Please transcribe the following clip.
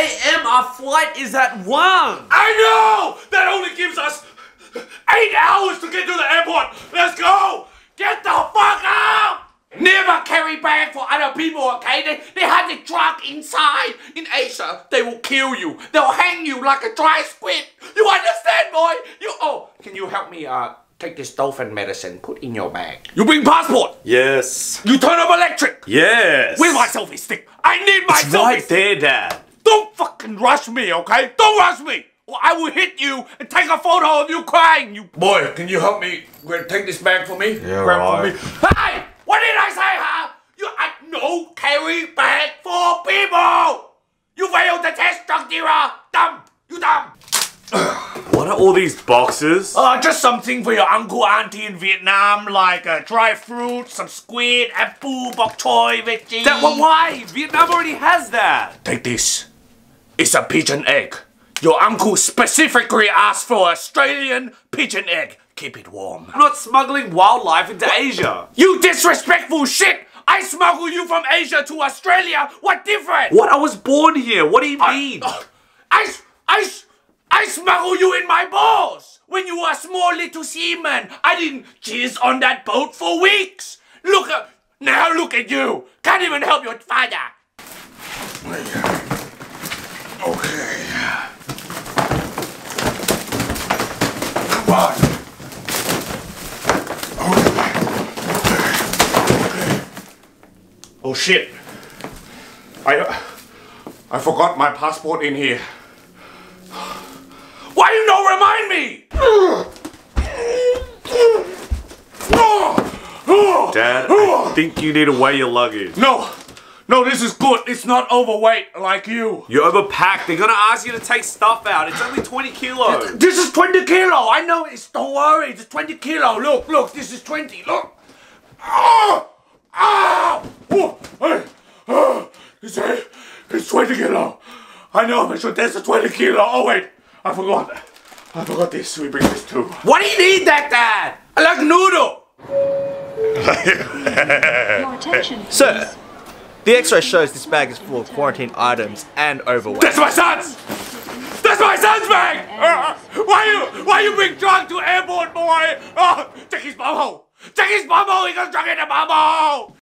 a.m. Our flight is at 1. I know! That only gives us eight hours to get to the airport. Let's go! Get the fuck out! Never carry bag for other people, okay? They, they have the drug inside. In Asia, they will kill you. They'll hang you like a dry squid. You understand, boy? You oh, can you help me uh take this dolphin medicine, put in your bag? You bring passport. Yes. You turn off electric. Yes. Where's my selfie stick? I need my It's selfie right stick. there, Dad. Don't fucking rush me, okay? Don't rush me! Or I will hit you and take a photo of you crying, you boy. Can you help me? Grab- Take this bag for me. Yeah, Grab right. for me. Hey! What did I say, huh? You I no carry bag for people. You failed the test, drug dealer. Dumb. You dumb. What are all these boxes? Uh, just something for your uncle, auntie in Vietnam, like uh, dry fruit, some squid, apple, bok choy, veggie. That, well, why? Vietnam already has that. Take this. It's a pigeon egg. Your uncle specifically asked for Australian pigeon egg. Keep it warm. I'm not smuggling wildlife into Asia. You disrespectful shit! I smuggle you from Asia to Australia. What difference? What? I was born here. What do you mean? Oh, I, I, I, I smuggle you in my balls. When you were a small little seaman, I didn't jizz on that boat for weeks. Look at now. Look at you. Can't even help your father. Okay. Oh shit. I I forgot my passport in here. Why you no remind me? Dad, I think you need to weigh your luggage. No, no, this is good. It's not overweight like you. You're overpacked. They're gonna ask you to take stuff out. It's only 20 kilos. This is 20 kilo. I know it's. Don't worry. It's 20 kilo. Look, look. This is 20. Look. Ah! Ah! Oh, hey. Ah! It's, it's 20 kilo. I know, but sure that's a 20 kilo. Oh, wait. I forgot. I forgot this. We bring this too. What do you need that, Dad? I like noodle. Your attention. Sir, the x-ray shows this bag is full of quarantine items and overweight. That's my son's. That's my son's bag. Ah, why you? Why you bring drug to airport, boy? Oh, take his bum hole. Take his bum hole. He got drug in the bum hole.